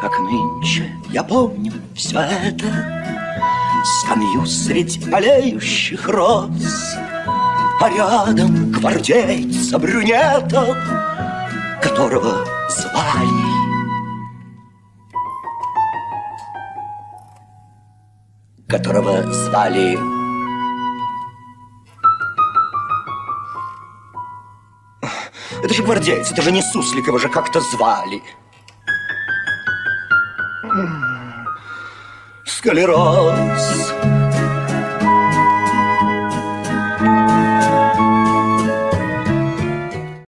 как нынче я помню все это Скамью средь полеющих роз А рядом гвардейца брюнета Которого звали Которого звали Это же гвардейцы, это же не Сусликова же как-то звали. Скалероз,